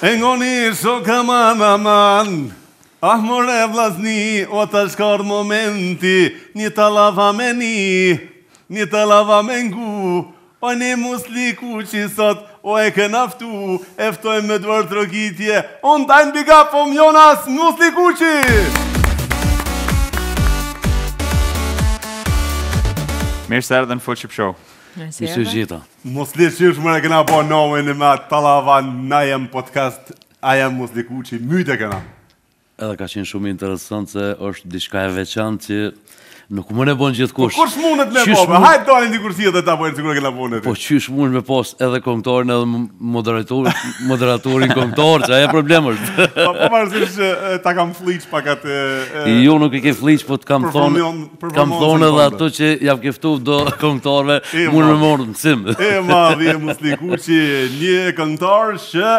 E ngoni shok aman aman Ah more vllazni O tash ka ardh momenti Një tallava me ni Një tallava me ngu O ni Musli Kuqi sot O e kena ftu E ftojmë me duartrokitje One time big up om Jonas Musli Kuqi Mirë se erdhe në Fol Shqip Show. Mirëse erdhe. gjeta. Musli qysh more kena bo nomin me atë tallava në AM podcast AM Musli Kuqi myt e kena. Edhe ka qenë shumë interesant se është diçka e veçantë që nuk mund e bën Po gjithkush. kush mundet me Qysh bo? mund- Hajt dalin dikur si edhe ta bëjnë sikur e kena bo ne Po ti. qysh mund me pas edhe këngëtarin edhe m- moderator, moderatorin këngëtar, qaj problem është. Po po marrësisht që e, ta kam flliq pak atë. e, Jo, nuk e ke flliq, po të kam thonë, përfundion Kam thonë edhe ato që jam ke ftu do këngëtarve, mund me morrë mësim. I madhi Musli Kuqi, një këngëtar që...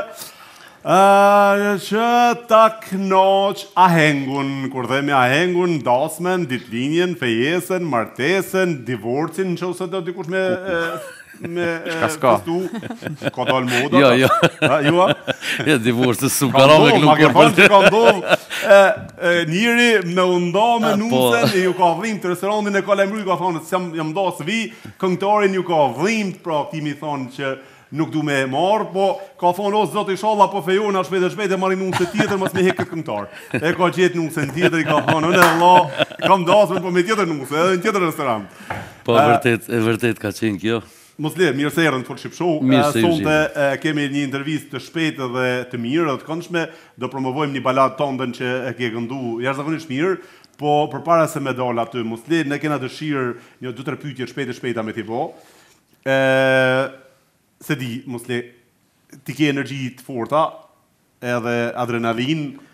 Që ta knoq ahengun, kur themi ahengun, dasmen, ditlinjen, fejesen, martesen, divorcin, në qoftë se do dikush me... me Çka s'ka? këtu ka dalë moda. Jo, jo. Ha, ju a? Ja divorc të Ka s'ka ron me ndodhë, këllu ma ke thonë që ka ndodhë e, e, njëri me unda me A, po. nusen e ju ka dhimtë restorantin e ka lajmru ju ka thonë se jam, jam nda s'vi, këngëtarin ju ka dhimë pra këti mi thonë që nuk du me e marrë, po ka thonë o zot ishalla po fejona shpejt e shpejt e marr ni nuse tjetër mos me hek këtë këngëtar. E ka gjetë nusen tjetër i ka thonë unë e valla kam dasme po me tjetër nuse edhe në tjetër restorant. Po e vërtet, e vërtet ka qenë kjo. Musli, mirë se erdhe në Fol Shqip Show. Mirë se ju gjeta. Sonte kemi një intervistë të shpejtë dhe të mirë dhe të këndshme. Do promovojmë një baladë tënden që e ke këndu jashtëzakonisht mirë. Po përpara se me dalë aty, Musli, ne kena dëshirë një dy tre pyetje të shpejta të shpejta me t'i bo. Se di, Musli Ti ke energji të forta Edhe adrenalinë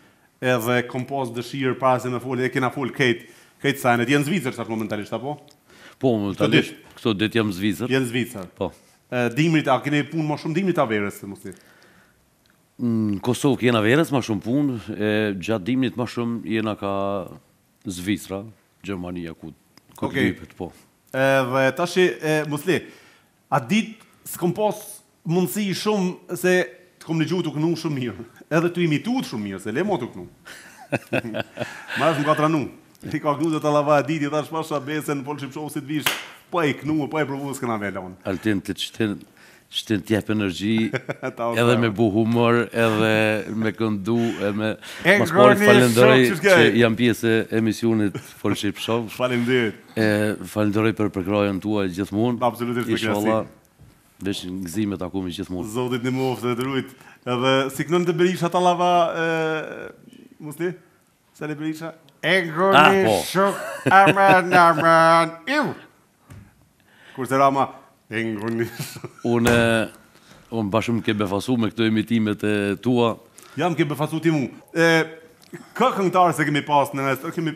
Edhe kom pas dëshirë Para se me fol E kena fol krejt Krejt senet Je në Zvicër tash momentalisht apo? Po momentalisht Këto ditë Këto ditë jam në Zvicër Je në Zvicër Po Dimrit A keni punë ma shumë dimrit a verës Musli? Në Kosovë kena verës ma shumë punë E gjatë dimrit ma shumë Jena ka Zvicra Gjermania ku Okej Ku të lypet po Edhe tashi Musli Atë ditë s'kom pas mundësi shumë se të kom dëgju tu kënu shumë mirë. Edhe tu imitu shumë mirë, se le mo tu kënu. Madje më ke tranu. Ti ke kënu dhe tallava e diti, thash pasha besën në Fol Shqip Show si të vish pa i kënu e pa i provu s'kena me lanë. Altin ti çtin çtin të jep energji edhe me bo humor edhe me këndu edhe me mos po të falenderoj që jam pjesë e emisionit Fol Shqip Show. Faleminderit. Falënderoj per përkrahjen tuaj gjithmonë. Absolutisht me kënaqësi. Ishalla veç gëzime takojmë gjithmonë. Zoti të ndihmoftë dhe të rujt. Edhe si e këndon Berisha tallava, Musli? Sali Berisha? Ngoni shok aman aman. Iu. Kurse Rama ngoni. Unë, unë, bash më ke befasu me këto imitimet e tua. Ja më ke befasu ti mu. E kë këngëtar s'e kemi pas në mes? Kemi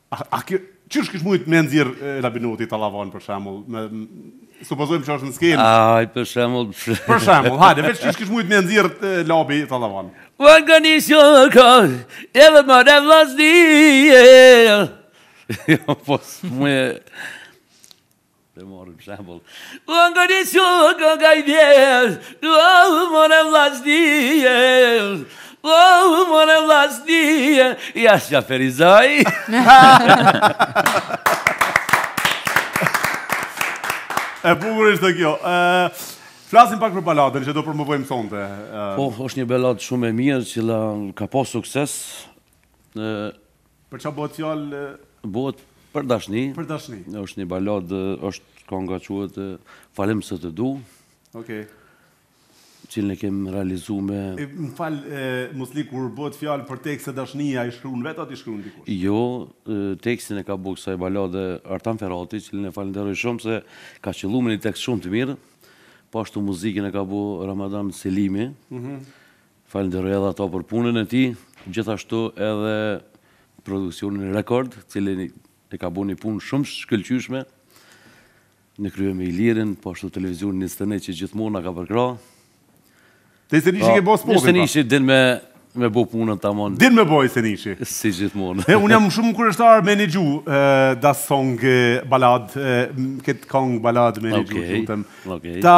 A kjo, qysh kish mujt me nxjerr Labinoti tallavan për shembull, me supozojmë që është në skenë. Ai për shembull. Për shembull, hajde, veç qysh kish mujt me nxjerr Labi tallavan. Ua gani sjo ka. Edhe more vllazni. Jo, po më Ta marr një shembull. O në gëri që ka ka i vjez, o more vllazni, o more vllazni, i asë që Ferizaj. E bukur ishte kjo. Flasim pak për baladën që do promovojmë sonte. Po, është një baladë shumë e mirë që ka pas sukses. Për ça bëhet fjalë? Bëhet për dashni. Për dashni. Është një balad, është kënga quhet Falëm se të du. Okej. Të cilën e kem realizu me e, Më fal, Musli kur bëhet fjalë për tekste dashnie, a i shkruan vetë a t'i shkruan dikush. Jo, tekstin e ka bërë kësaj balade Artan Ferati, të cilin e falenderoj shumë se ka qëllu me një tekst shumë të mirë. Po ashtu muzikën e ka bërë Ramadan Selimi. Mhm. Falënderoj edhe atë për punën e tij, gjithashtu edhe produksionin Rekord, i cili e ka bërë një punë shumë të shkëlqyeshme në krye me Ilirin, po ashtu televizionin njëzet e një që gjithmonë na ka përkrahur. Te Seniçi pra, ke bërë spotin. Pra. Seniçi din me e bo punën tamam. Din me bo Seniçi. Si gjithmonë. E un jam shumë kureshtar me e ngju, the song balad, këtë kong balad me e ngju, të lutem. Okej. Ta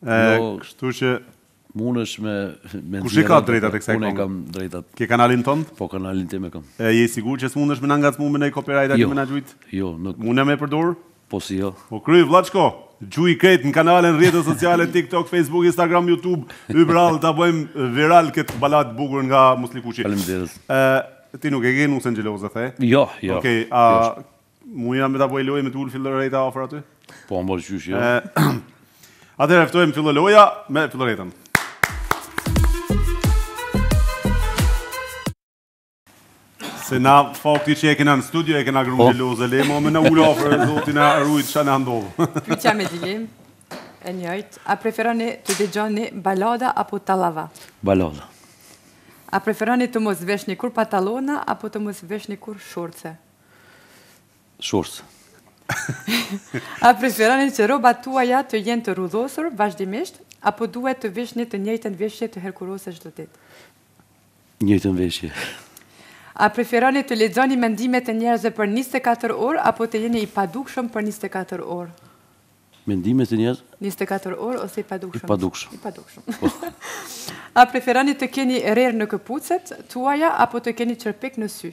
E, jo, kështu që mundesh me me Kush i ka të drejtat e kësaj këngë? Unë i kam drejtat. Ke kanalin tënd? Po kanalin tim e kam. E je i sigurt që s'mundesh me na ngacmu me naj copyright aty jo, me na gjujt? Jo, nuk. Mundem me përdor? Po si jo. Po kry vllaçko. Gjuje krejt në kanale, në rrjete sociale TikTok, Facebook, Instagram, YouTube. Viral ta bëjmë viral kët baladë të bukur nga Musli Kuqi. Faleminderit. Ë ti nuk e ke nusën xheloze the? Jo, jo. Okej, okay, a jo, Muj me ta bo një lojë me t'u ul Filloreta afer aty? Po, more qysh, jo. Atëherë, e ftojmë, fillon loja me Filloretën. Se na fakti që e kena në studio, e kena gru xheloze le mo, me m'u ul afer, Zoti na rujt ça ndodh. Pytja me dilim, e njëjtë, a preferoni të dëgjoni balada apo tallava? Balada. A preferoni të mos veshni kurrë pantallona, apo të mos veshni kurrë shorce? Shurtë. A preferoni që rrobat tuaja të jenë të rrudhosur vazhdimisht apo duhet të vishni të njëjtën veshje të hekurosur çdo ditë? Njëjtën veshje. A preferoni të lexoni mendimet e njerëzve për njëzet e katër orë apo të jeni i padukshëm për njëzet e katër orë? Mendimet e njerëzve? Njëzet e katër orë ose i padukshëm? I padukshëm. I padukshëm. Po. A preferoni të keni rerë në këpucët tuaja apo të keni qerpik në sy?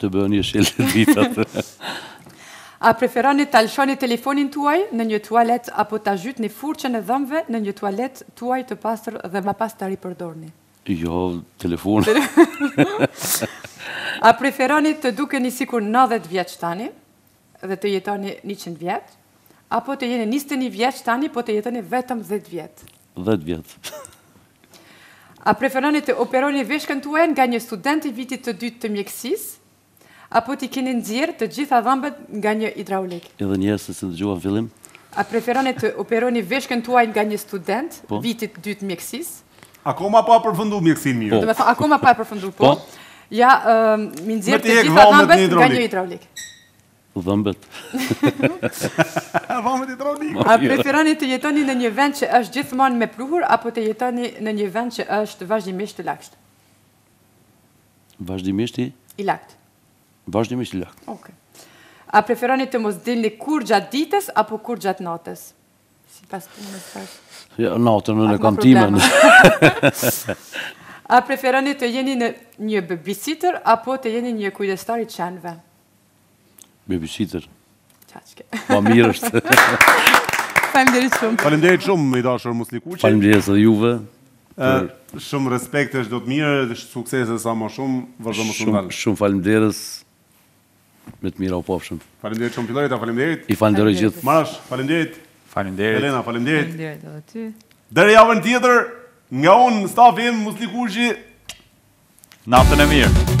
Të bëhë një shilë vitat. A preferoni ta lëshoni telefonin tuaj në një tualet apo ta zhytni furçën e dhëmbëve në një tualetin tuaj të pastër dhe më pas ta ripërdorni? Jo, telefon. A preferoni të dukeni sikur 90 vjeç tani? dhe të jetoni njëqind vjet, apo të jeni njëzet e një vjeç tani po të jetoni vetëm dhjetë vjet? Dhjetë vjet. A preferoni të operoni veshkën tuaj nga një student i vitit të dytë të mjekësisë, apo t'i keni nxjerrë të gjitha dhëmbët nga një hidraulik? Edhe një herë se s'e dëgjova në fillim. A preferoni të operoni veshkën tuaj nga një student po. vitit dytë mjekësisë, Akoma pa përfundu mjekësinë mirë. Po. Domethënë, akoma pa e përfundu, po. Po. Ja, um, m'i nxjerrë të gjitha dhëmbët nga një hidraulik. Dhëmbët. Dhëmbët hidraulik. A jo. preferoni të jetoni në një vend që është gjithmonë me pluhur, apo të jetoni në një vend që është vazhdimisht i lagësht? Vazhdimisht i? I lagët. Vazhdimisht i lagët. Oke. A preferoni të mos dilni kurrë gjatë ditës, apo kurrë gjatë natës? Sipas punës tash. Jo, natën unë e kam timen. A preferoni të jeni në një babysitter apo të jeni një kujdestar i qenve? Babysitter. Qaqke. Ma mirë është. Falemderit shumë. Falemderit shumë, i dashur Musli Kuqi. Falemderit dhe juve. Shumë respekt çdo të mirë, suksese sa ma shumë, vazhdo më shumë dalë. Shumë falemderit. Me të mira u pafshëm. Faleminderit shumë Filoreta, faleminderit. I falenderoj gjithë. Marash, faleminderit. Faleminderit. Elena, faleminderit. Faleminderit edhe ty. Deri javën tjetër nga unë stafi im Musli Kuqi. Natën e mirë.